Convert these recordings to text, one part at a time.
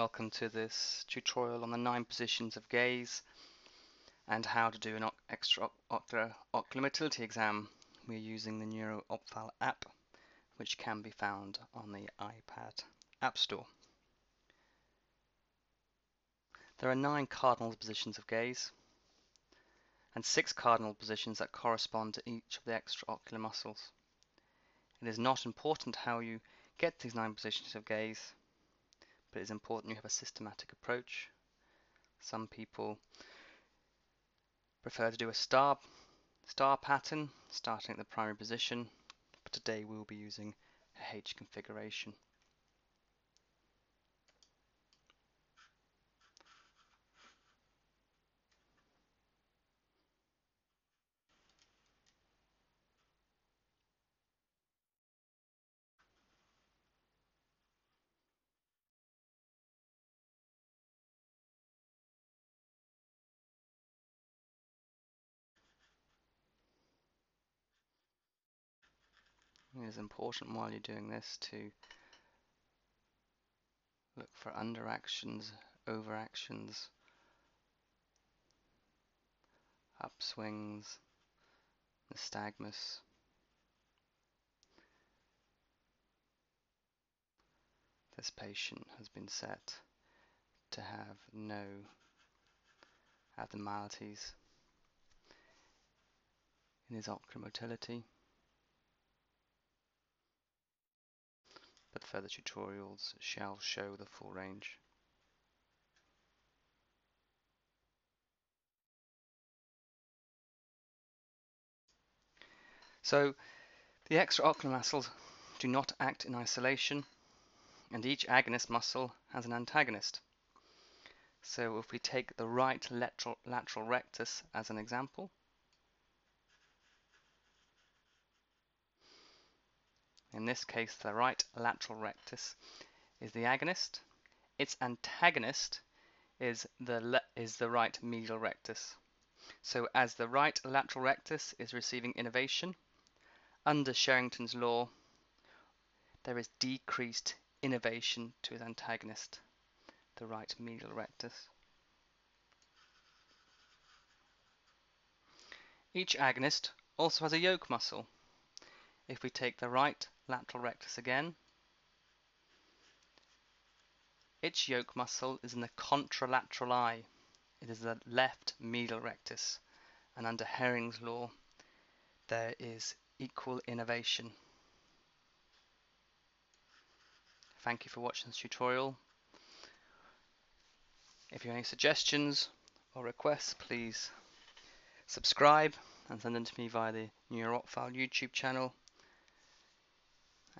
welcome to this tutorial on the nine positions of gaze and how to do an extraocular ocular motility exam. We're using the NeuroOphthal app which can be found on the iPad App Store. There are nine cardinal positions of gaze and six cardinal positions that correspond to each of the extraocular muscles. It is not important how you get these nine positions of gaze but it's important you have a systematic approach. Some people prefer to do a star, star pattern starting at the primary position, but today we will be using a H configuration. It is important while you're doing this to look for underactions, overactions, upswings, nystagmus. This patient has been set to have no abnormalities in his ocular motility. But further tutorials shall show the full range. So the extraocular muscles do not act in isolation and each agonist muscle has an antagonist. So if we take the right lateral, lateral rectus as an example, In this case, the right lateral rectus is the agonist. Its antagonist is the is the right medial rectus. So as the right lateral rectus is receiving innervation, under Sherrington's law, there is decreased innervation to its antagonist, the right medial rectus. Each agonist also has a yoke muscle. If we take the right lateral rectus again. Its yoke muscle is in the contralateral eye. It is the left medial rectus. And under Hering's law, there is equal innervation. Thank you for watching this tutorial. If you have any suggestions or requests, please subscribe and send them to me via the NeuroOphthal YouTube channel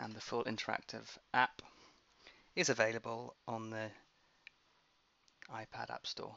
and the full interactive app is available on the iPad App Store.